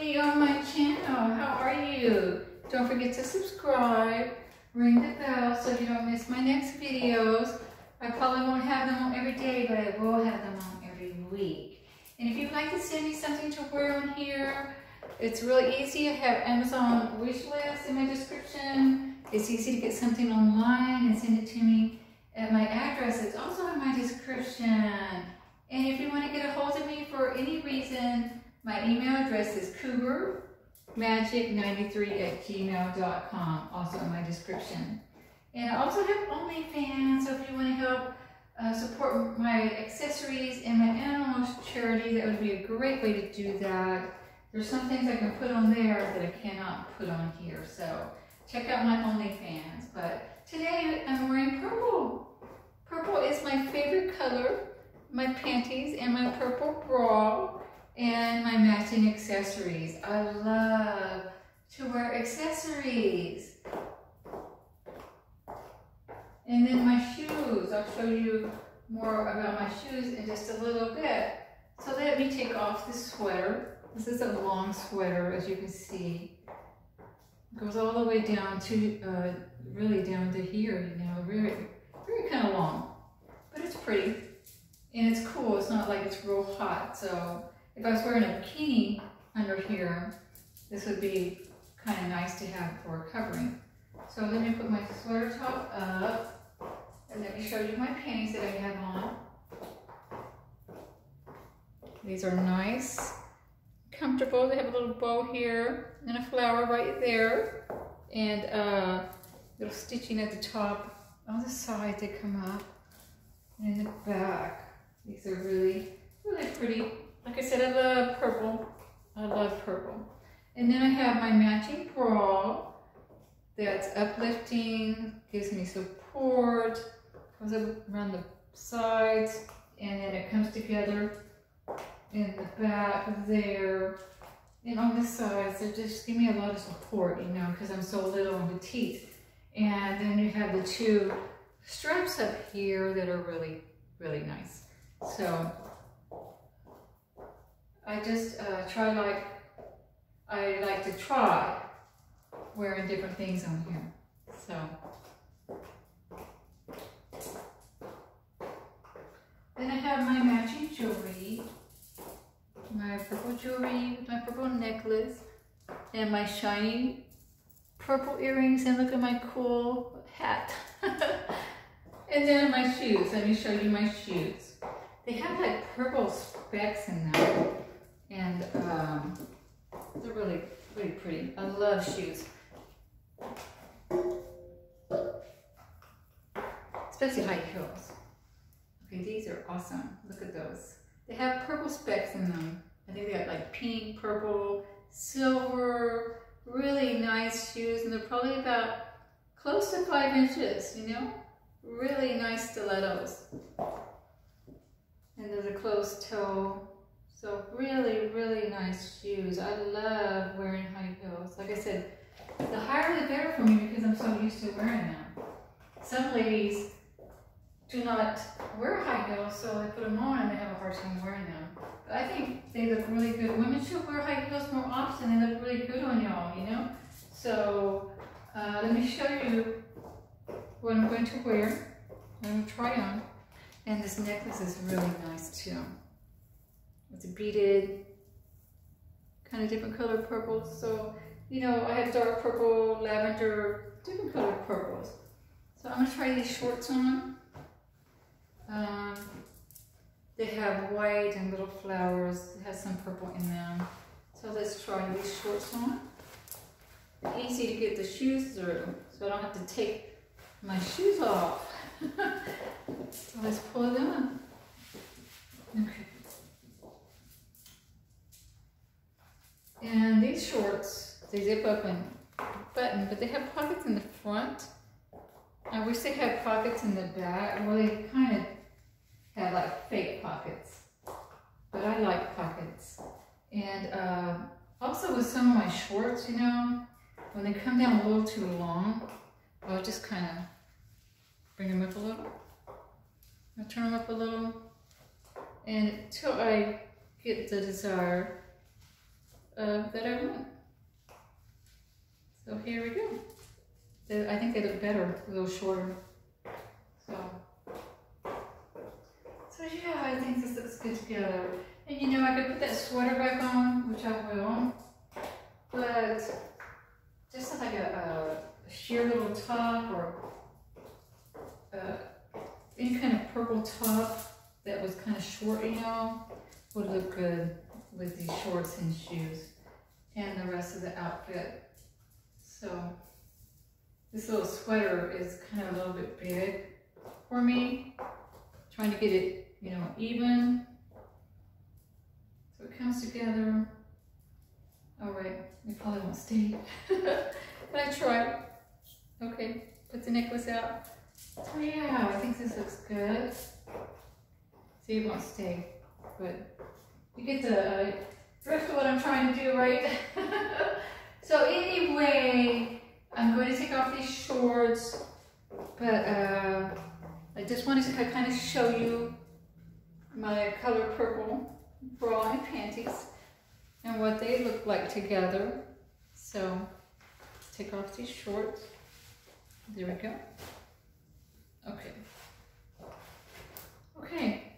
me on my channel. How are you? Don't forget to subscribe, ring the bell so you don't miss my next videos. I probably won't have them on every day, but I will have them on every week. And if you'd like to send me something to wear on here, it's really easy. I have Amazon wish list in my description. It's easy to get something online and send it to me. at my address It's also in my description. And if you want to get a hold of me for any reason, my email address is cougarmagic93 at gmail.com, also in my description. And I also have OnlyFans, so if you want to help uh, support my accessories and my animals charity, that would be a great way to do that. There's some things I can put on there that I cannot put on here, so check out my OnlyFans. But today I'm wearing purple. Purple is my favorite color, my panties and my purple bra and my matching accessories. I love to wear accessories. And then my shoes. I'll show you more about my shoes in just a little bit. So let me take off this sweater. This is a long sweater, as you can see. It goes all the way down to, uh, really down to here, you know, very, very kind of long. But it's pretty. And it's cool. It's not like it's real hot. So if I was wearing a bikini under here, this would be kind of nice to have for covering. So let me put my sweater top up and let me show you my panties that I have on. These are nice, comfortable. They have a little bow here and a flower right there and uh, little stitching at the top. On the side they come up and in the back. These are really, really pretty. Like I said, I love purple. I love purple. And then I have my matching bra that's uplifting, gives me support, comes up around the sides, and then it comes together in the back there. And on the sides, they just give me a lot of support, you know, because I'm so little and petite. And then you have the two straps up here that are really, really nice. So I just uh, try like, I like to try wearing different things on here. So. Then I have my matching jewelry, my purple jewelry my purple necklace, and my shiny purple earrings, and look at my cool hat. and then my shoes, let me show you my shoes. They have like purple specks in them. And um, they're really, really pretty. I love shoes. Especially high heels. Okay, these are awesome. Look at those. They have purple specks in them. I think they got like pink, purple, silver, really nice shoes. And they're probably about close to five inches, you know? Really nice stilettos. And there's a closed toe so really, really nice shoes. I love wearing high heels. Like I said, the higher the better for me because I'm so used to wearing them. Some ladies do not wear high heels, so they put them on and they have a hard time wearing them. But I think they look really good. Women should wear high heels more often. They look really good on y'all, you know? So uh, let me show you what I'm going to wear. I'm going to try on. And this necklace is really nice too. It's a beaded, kind of different color purples. So, you know, I have dark purple, lavender, different color purples. So I'm gonna try these shorts on. Um, they have white and little flowers. It has some purple in them. So let's try these shorts on. Easy to get the shoes through, so I don't have to take my shoes off. so let's pull them on. Okay. And these shorts, they zip up and button, but they have pockets in the front. I wish they had pockets in the back. Well, they kind of have like fake pockets, but I like pockets. And uh, also with some of my shorts, you know, when they come down a little too long, I'll just kind of bring them up a little. I'll turn them up a little. And until I get the desired uh, that I want. So here we go. I think they look better, a little shorter. So, so yeah, I think this looks good together. And you know, I could put that sweater back on, which I will, but just like a, a sheer little top or uh, any kind of purple top that was kind of short, you know, would look good with these shorts and shoes and the rest of the outfit. So this little sweater is kind of a little bit big for me. Trying to get it, you know, even. So it comes together. All right, it probably won't stay, but I tried. Okay, put the necklace out. So yeah, I think this looks good. See, it won't stay, but you get the drift of what I'm trying to do, right? so anyway, I'm going to take off these shorts, but uh, I just wanted to kind of show you my color purple bra and panties and what they look like together. So take off these shorts. There we go. Okay. Okay.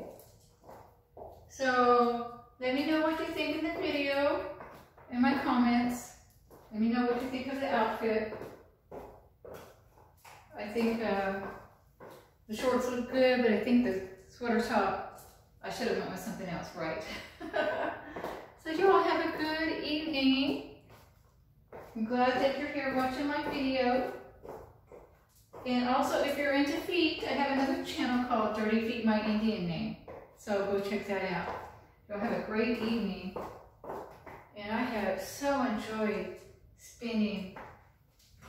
So let me know what you think in the video in my comments. Let me know what you think of the outfit. I think uh, the shorts look good, but I think the sweater top, I should have went with something else, right? so you all have a good evening. I'm glad that you're here watching my video. And also, if you're into feet, I have another channel called Dirty Feet My Indian Name. So go check that out. You'll have a great evening. And I have so enjoyed spending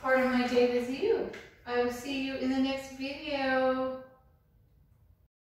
part of my day with you. I will see you in the next video.